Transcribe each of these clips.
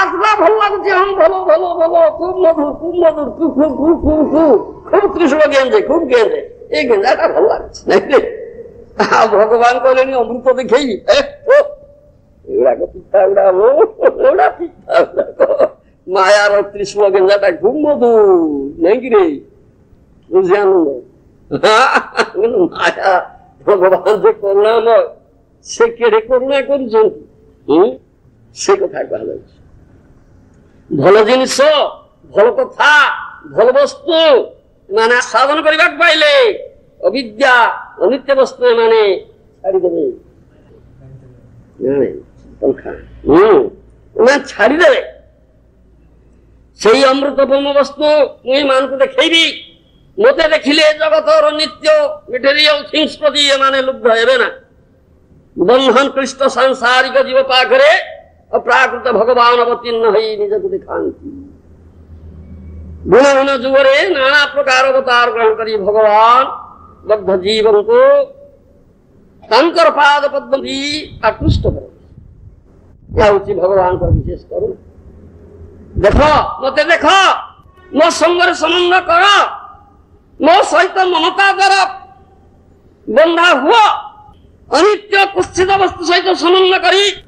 আসলা ভালো লাগছে আম হ্যাঁ, ভালো ভালো ভালো খুব মধুর খুব মধুর খুব খুব খুব খুব খুব খুব কৃষ্ণ গেঞ্জে খুব গেঞ্জে এই গেঞ্জাটা ভালো লাগছে ভগবান করেনি অমৃত দেখেই মায়ার কৃষ্ণ গেঞ্জাটা খুব মধুর নাকি রে বুঝানো মায়া ভগবান যে করুণা সে কেড়ে করুণা করছেন হম সে কথা পাওয়া যাচ্ছে ଭଲ ଜିନିଷ ଭଲ କଥା ଭଲ ବସ୍ତୁ ମାନେ ଆସ୍ୱାଦନ କରିବାକୁ ପାଇଲେ ଅବିଦ୍ୟା ଅନିତ୍ୟ ବସ୍ତୁ ଏମାନେ ଛାଡ଼ିଦେବେ ଏମାନେ ଛାଡ଼ିଦେବେ ସେଇ ଅମୃତପୂର୍ଣ୍ଣ ବସ୍ତୁ ମୁଁ ଏମାନଙ୍କୁ ଦେଖେଇବି ମୋତେ ଦେଖିଲେ ଜଗତର ନିତ୍ୟ ମେଟେରିଆଲ ଥିଙ୍ଗସ୍ ପ୍ରତି ଏମାନେ ଲୁବ୍ଧ ହେବେ ନା ବନ୍ଧନ କୃଷ୍ଟ ସାଂସାରିକ ଜୀବ ପାଖରେ અપ્રાકૃત ભગવાન અવતીર્ણ હૈ નિજગુતિ ખાંતિ ભૂન ભૂન જુવરે નાના પ્રકાર અવતાર ગ્રહણ કરી ભગવાન બદ્ધ જીવનકો શંકર પાદ પદ્મથી આકૃષ્ટ કરે યા ઉચી ભગવાન પર વિશેષ કરું দেখো মতে দেখো মো সঙ্গের সম্বন্ধ কর মো সহিত মমতা দ্বারা বন্ধা হুয় অনিত্য কুচ্ছিত বস্তু সহিত সম্বন্ধ করি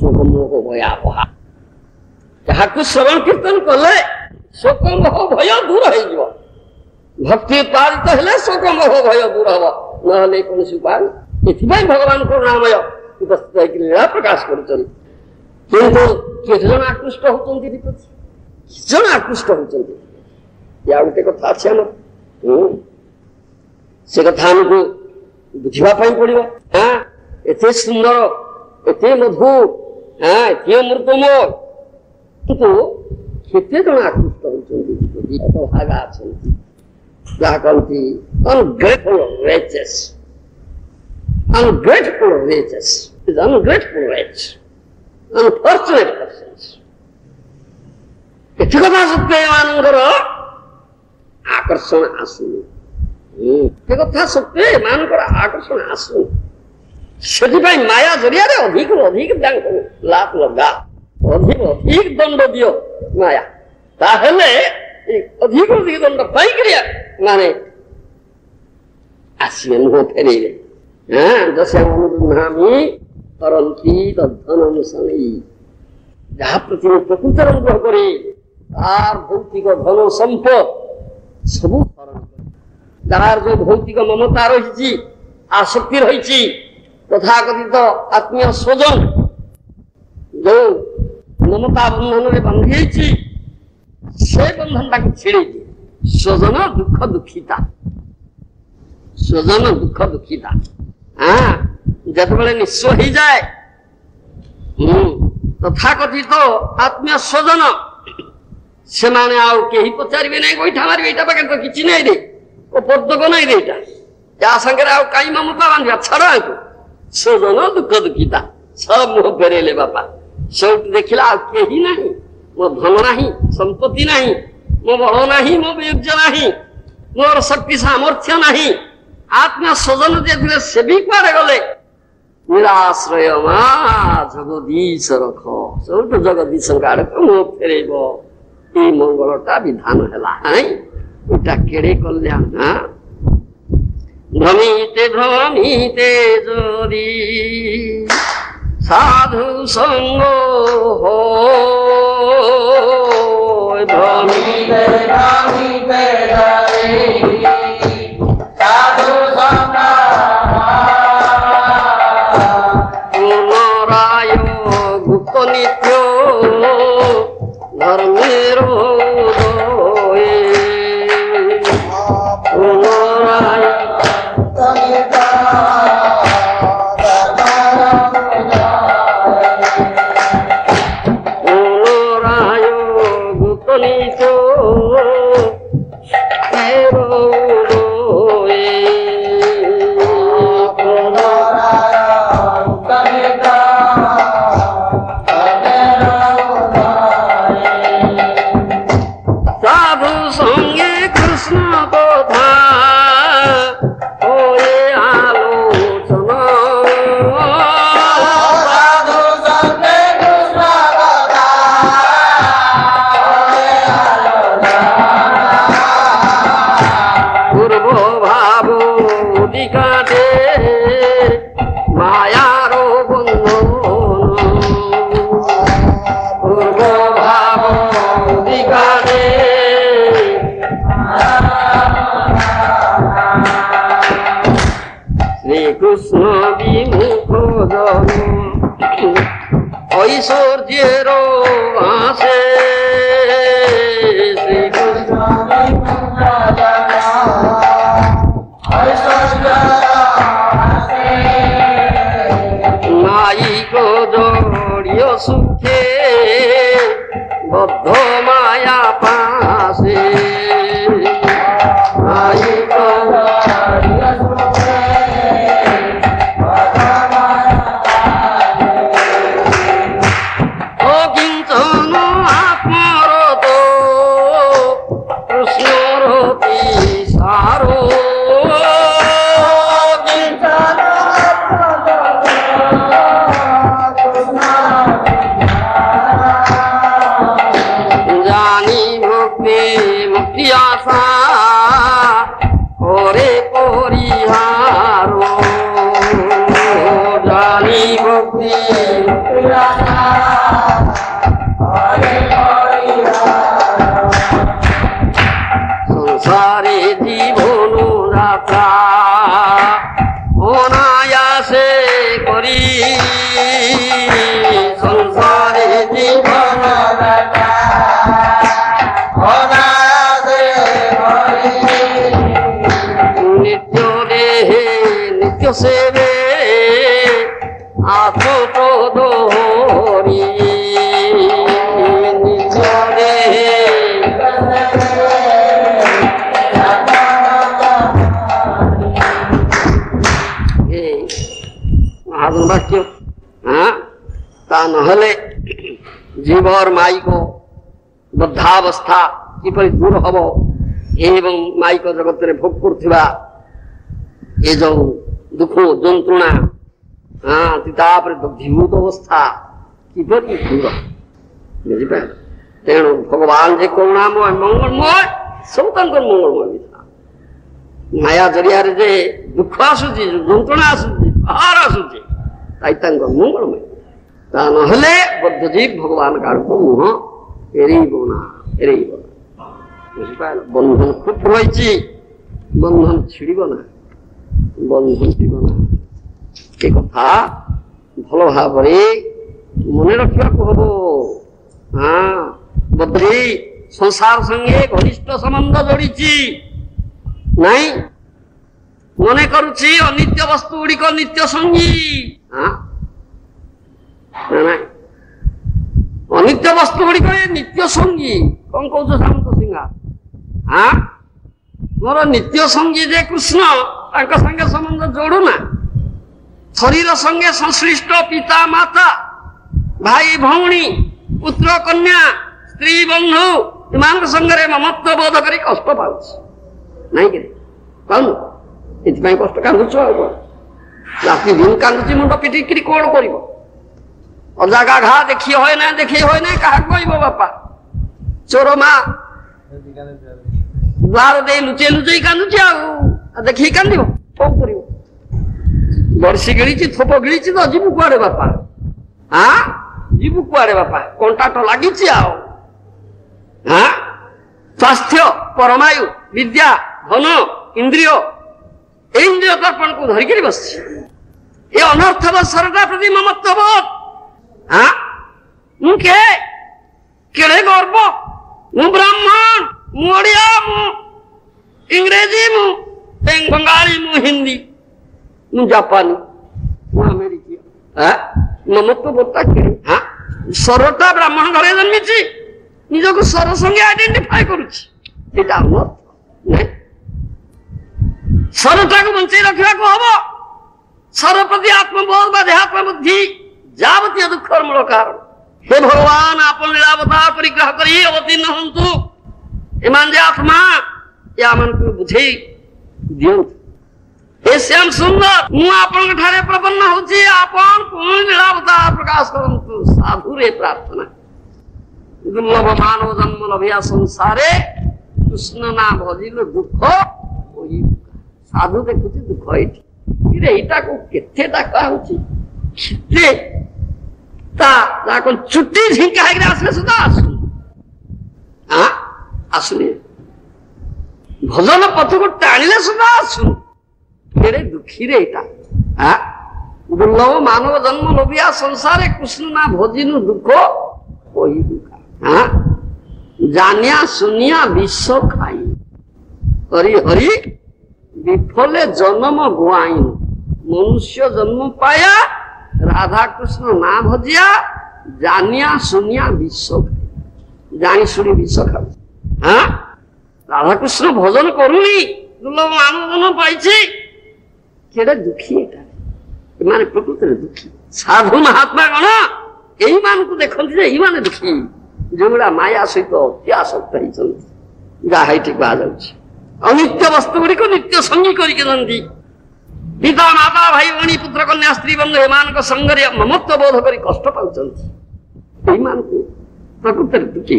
शोक मोह भयावह जहाँ कुछ श्रवण कीर्तन कले शोक भय दूर हो भक्ति उत्पादित हेले शोक मोह भय दूर हब ना कौन से उपाय इतिपाई भगवान को रामय उपस्थित होकर लीला प्रकाश कर किंतु किस जन आकृष्ट हो चंदी दीपक जन आकृष्ट हो चंदी या उनके को था अच्छा से कथा में को बुझवा पाएं पड़ेगा हाँ इतने सुंदर इतने मधुर ଯିଏ ମୃତ୍ୟୁ ମୋ କିନ୍ତୁ କେତେ ଜଣ ଆକୃଷ୍ଟ ହେଉଛନ୍ତି ଯଦି ଅବଭାଗା ଅଛନ୍ତି ଯାହା କହନ୍ତି ଅନଗ୍ରେଟଫୁଲ ରେଚେସ୍ unggrateful wretches, is ungrateful wretch, unfortunate persons. ଏଠି କଥା ସତ୍ତ୍ୱେ ଏମାନଙ୍କର ଆକର୍ଷଣ ଆସୁନି ଏ କଥା ସତ୍ତ୍ୱେ ଏମାନଙ୍କର ଆକର୍ଷଣ ଆସୁନି ସେଥିପାଇଁ ମାୟା ଜରିଆରେ ଅଧିକରୁ ଅଧିକ ତାଙ୍କୁ ଲାଭ ଲଗା ଅଧିକ ଅଧିକ ଦଣ୍ଡ ଦିଅ ମାୟା ତାହେଲେ ଅଧିକରୁ ଅଧିକ ଦଣ୍ଡ ପାଇକରି ମାନେ ଆସିବେ ନୁହଁ ଫେରେଇବେ ଦଶାମି କରନ୍ତି ଧନମ ଶନି ଯାହା ପ୍ରତି ମୁଁ ପ୍ରକୃତରେ ଅନୁଗ୍ରହ କରେ ତାର ଭୌତିକ ଧନ ସମ୍ପଦ ସବୁ ହରଣ କରେ ଯାହାର ଯୋଉ ଭୌତିକ ମମତା ରହିଛି আসক্তি রয়েছে তথাকথিত আত্মীয় স্বজন ଯେଉଁ ମମତା ବନ୍ଧନରେ ବାନ୍ଧି ହେଇଛି ସେ ବନ୍ଧନଟାକୁ ଛିଡ଼େଇ ଦିଏ ସ୍ୱଜନ ଦୁଃଖ ଦୁଃଖିତା ସ୍ୱଜନ ଦୁଃଖ ଦୁଃଖିତା ହଁ ଯେତେବେଳେ ନିଶ୍ଚୟ ହେଇଯାଏ ତଥାକଥିତ ଆତ୍ମୀୟ ସ୍ୱଜନ ସେମାନେ ଆଉ କେହି ପଚାରିବେ ନାହିଁ ଗୋଇଠା ମାରିବେ ଏଇଟା ପାଖରେ ତ କିଛି ନାହିଁ ରେ ଓ ପଦକ ନାହିଁ ରେ ଏଇଟା ତା ସାଙ୍ଗରେ ଆଉ କାହିଁ ମମତା ବାନ୍ଧିବା ଛାଡ଼ ଆଙ୍କୁ ସଜନ ଦୁଃଖ ଦୁଃଖିତା सब ମୁହଁ ଫେରେଇଲେ ବାପା शेवटी ଦେଖିଲା ଆଉ କେହି ନାହିଁ ମୋ धन ନାହିଁ ସମ୍ପତ୍ତି ନାହିଁ ମୋ बळ ନାହିଁ ମୋ योग्य ନାହିଁ ମୋର ଶକ୍ତି ସାମର୍ଥ୍ୟ ନାହିଁ ଆତ୍ମା ଯେ ସେ ବି କୁଆଡ଼େ ଗଲେ ନିରାଶ୍ରୟ ମା ଜଗଦୀଶ ରଖ ସବୁଠୁ ଜଗଦୀଶଙ୍କ ଆଡ଼କୁ ମୁହଁ ଫେରେଇବ ଏଇ ମଙ୍ଗଳଟା ବିଧାନ ହେଲା ଏଇଟା କେଡ଼େ କଲ୍ୟାଣ ভ্রমিতে ভ্রমিতে যদি সাধু সঙ্গ ভ্রমিতে ভ্রমিতে নিচো শ্রীকৃষ্ণ বিমুখ ঐশ্বর্যের আসে সুখে বদ্ধ মায়া পাশে Ah. જીવર માયિકો વૃદ્ધાવસ્થા କିପରି ଦୂର ହବ ଏବଂ ମାଇକ ଜଗତରେ ଭୋଗ କରୁଥିବା ଏ ଯୋଉ ଦୁଃଖ ଯନ୍ତ୍ରଣା ହଁ ତାପରେ ଦଗ୍ଧୀଭୂତ ଅବସ୍ଥା କିପରି ଦୂର ବୁଝିପାରିଲ ତେଣୁ ଭଗବାନ ଯେ କରୁଣାମୟ ମଙ୍ଗଳମୟ ସବୁ ତାଙ୍କର ମଙ୍ଗଳମୟ ମିଶା ମାୟା ଜରିଆରେ ଯେ ଦୁଃଖ ଆସୁଛି ଯନ୍ତ୍ରଣା ଆସୁଛି ବାହାର ଆସୁଛି ତାଇ ତାଙ୍କର ମଙ୍ଗଳମୟ তা না হলে বদ্ধজীব ভগবান কার্য মোহ এরই বোনা এরই না বন্ধন খুব রয়েছি বন্ধন ছিড়িব না বন্ধন দিব না এ কথা ভালো ভাবে মনে রাখিବାକୁ হব হ্যাঁ বদ্রী সংসার সঙ্গে ঘনিষ্ঠ সম্বন্ধ জড়িছি নাই মনে করুছি অনিত্য বস্তু গুড়িক নিত্য সঙ্গী হ্যাঁ অনিত্য বস্তু গুড়িক নিত্য সঙ্গী কଣ କହୁଛ ଶାମନ୍ତ ସିଂହା ଆଁ ମୋର ନିତ୍ୟ ସଙ୍ଗୀ ଯେ କୃଷ୍ଣ ତାଙ୍କ ସାଙ୍ଗେ ସମ୍ବନ୍ଧ ଯୋଡୁନା ଶରୀର ସଙ୍ଗେ ସଂଶ୍ଳିଷ୍ଟ ପିତା ମାତା ଭାଇ ଭଉଣୀ ପୁତ୍ର କନ୍ୟା ସ୍ତ୍ରୀ ବନ୍ଧୁ ଏମାନଙ୍କ ସାଙ୍ଗରେ ମମତ୍ୱ ବୋଧ କରି କଷ୍ଟ ପାଉଛି ନାଇଁ କି ପାଉନୁ ଏଥିପାଇଁ କଷ୍ଟ କାନ୍ଦୁଛୁ ଆଉ କଣ ରାତି ଦିନ କାନ୍ଦୁଛି ମୁଣ୍ଡ ପିଟିକିରି କଣ କରିବ জাগা ঘা দেখি হয় না দেখি হয় না কাহাক কইব বাপা চোর মা লাল দেই লুচে লুচেই কান্দুছি ଆଉ ଦେଖି କାନ୍ଦିବ କଣ କରିବ ବର୍ଷି ଗିଳିଛି ଥୋପ ଗିଳିଛି ତ ଯିବୁ କୁଆଡେ ବାପା ଆ ଯିବୁ କୁଆଡେ ବାପା କଣ୍ଟାଟ ଲାଗିଛି ଆଉ ହଁ ସ୍ୱାସ୍ଥ୍ୟ ପରମାୟୁ ବିଦ୍ୟା ଧନ ଇନ୍ଦ୍ରିୟ ଏ ଇନ୍ଦ୍ରିୟ ଦର୍ପଣକୁ ଧରିକିରି ବସିଛି ଏ ଅନର୍ଥବ ସରଦା ପ୍ରତି ମମତ୍ୱବୋଧ हा હું કે કેળે ગોરબો હું બ્રાહ્મણ હું ઓડિયા હું અંગ્રેજી હું એંગ બંગાળી હું હિન્દી હું જાપાની હું અમેરિકી હા મમત્વ બોલતા કે હા সরটা ব্রাহ্মণ ঘরে জন্মেছি নিজকে সর সঙ্গে আইডেন্টিফাই করুছি এটা আমার সরটাকে বঞ্চাই রাখা হব সর প্রতি আত্মবোধ বা দেহাত্মবুদ্ধি যাবতীয় দুঃখর মূল কারণ হে ভগবান আপন লীলাবতা পরিগ্রহ করি অবতীর্ণ হন্তু এমান যে আত্মা এ আমাকে বুঝেই দিয়ন্তু শ্যাম সুন্দর মু আপনার ঠারে প্রপন্ন হচ্ছে আপন কোন লীলাবতা প্রকাশ করন্তু সাধুরে প্রার্থনা দুর্লভ মানব জন্ম লভিয়া সংসারে কৃষ্ণ না ভজিল দুঃখ সাধু দেখুছি দুঃখ এটি কেতে କେତେଟା হচ্ছে రే পথ করতে আনলে শুধু আসুন ফেরে দুঃখী রে এটা হ্যাঁ মানব জন্ম লবিয়া সংসারে কৃষ্ণ না ভজিনু দুঃখ ওই দুঃখ হ্যাঁ জানিয়া শুনিয়া বিশ্ব খাই হরি হরি বিফলে জন্ম গুয়াইন মনুষ্য জন্ম পায়া রাধা কৃষ্ণ না ভজিয়া জানিয়া শুনিয়া বিশ্ব জানি শুনি বিশ্ব খাবে হ্যাঁ রাধাকৃষ্ণ ভজন করুনি আনন্দ পাইছি সেটা দুঃখী এটা ମାନେ ପ୍ରକୃତରେ ଦୁଃଖୀ ସାଧୁ ମହାତ୍ମା କଣ ଏଇମାନଙ୍କୁ ଦେଖନ୍ତି ଯେ ଏଇମାନେ ଦୁଃଖୀ ଯେଉଁଗୁଡ଼ା ମାୟା ସହିତ ଅତ୍ୟାସକ୍ତ ହେଇଛନ୍ତି ଯାହା ଏଇଠି କୁହାଯାଉଛି ଆଉ ନିତ୍ୟ ବସ୍ତୁ ଗୁଡ଼ିକୁ ନିତ୍ୟ ସଙ୍ଗୀ କରିକି ଦନ୍ତି पिता माता भाइ अणी पुत्र कन्या स्त्री बन्धु हेमानको सङ्गर्य ममत्व बोध गरी कष्ट पाउँछन् हेमानको प्रकृतिले दुखी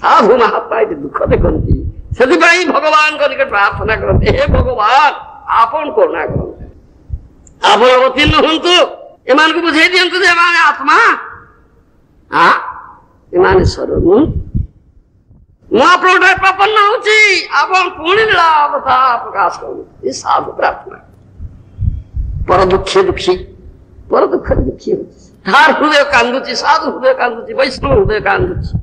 साधु महात्मा दुःख देखन्ति ସେଥିପାଇଁ ଭଗବାନଙ୍କ ନିକଟ ପ୍ରାର୍ଥନା କରନ୍ତି ହେ ଭଗବାନ ଆପଣ କରୁଣା କରନ୍ତୁ ଆପଣ ଅବତୀର୍ଣ୍ଣ ହୁଅନ୍ତୁ ଏମାନଙ୍କୁ ବୁଝେଇ ଦିଅନ୍ତୁ ଯେ ଏମାନେ ଆତ୍ମା ଏମାନେ ସ୍ୱର ମୁଁ ମୁଁ ଆପଣଙ୍କ ପ୍ରପନ୍ନ ହଉଛି ଆପଣ ପୁଣି ଲୀଳା ଅବତା ପ୍ରକାଶ କରନ୍ତୁ ଏ ସାଧୁ ପ୍ରାର୍ଥନା বড় দুঃখে দুঃখী বড় দুঃখে দুঃখী হচ্ছে তার হৃদয় কান্দুচি সাধু হৃদয় কান্দুচি বৈষ্ণব হৃদয় কান্দুচি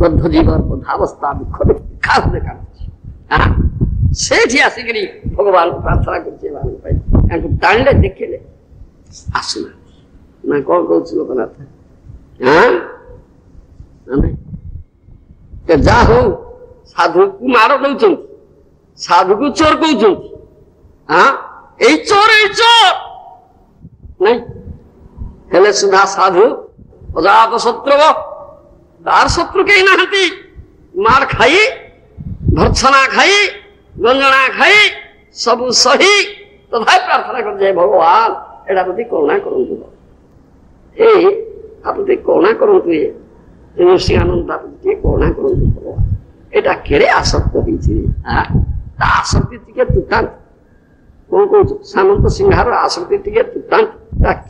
বদ্ধ জীবন বদ্ধাবস্থা দুঃখ দুঃখা হৃদয় কান্দুচি ସେଠି ଆସିକିରି ଭଗବାନଙ୍କୁ ପ୍ରାର୍ଥନା କରୁଛି ଏମାନଙ୍କ ପାଇଁ ତାଙ୍କୁ ଟାଣିଲେ ଦେଖିଲେ ଆସୁନାହାନ୍ତି ନା କ'ଣ କହୁଛୁ ଲୋକନାଥ ଆମେ ଯାହା ହଉ ସାଧୁକୁ ମାର ଦଉଛନ୍ତି ସାଧୁକୁ ଚୋର କହୁଛନ୍ତି ହଁ এই চোর এই চোর নাই তাহলে সুধা সাধু অজাত শত্রু তার শত্রুকেই হাতি মার খাই ভর্সনা খাই গঞ্জনা খাই সবু সহি তথাই প্রার্থনা করছে ভগবান এটা প্রতি করুণা করন্তু এই আপনি করুণা করন্তু ঋষি আনন্দ আপনাকে করুণা করন্তু ভগবান এটা কেড়ে আসক্ত হয়েছে হ্যাঁ, তা আসক্তি থেকে দুর্দান্ত କଣ କହୁଛୁ ସାମନ୍ତ ସିଂହାର ଆସନ୍ତି ଟିକେ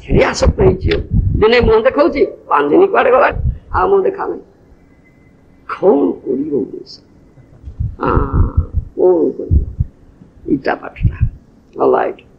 ଖେଳି ଆସକ୍ତ ହେଇଛି ଦିନେ ମୁଁ ଦେଖଉଛି ପାଞ୍ଚ ଦିନ କୁଆଡ଼େ ଗଲା ଆଉ ମୁଁ ଦେଖା ନାହିଁ କ'ଣ କରିବ କ'ଣ କରିବ ଇଟା ପାଠଟା ଗଲା ଏଇଟା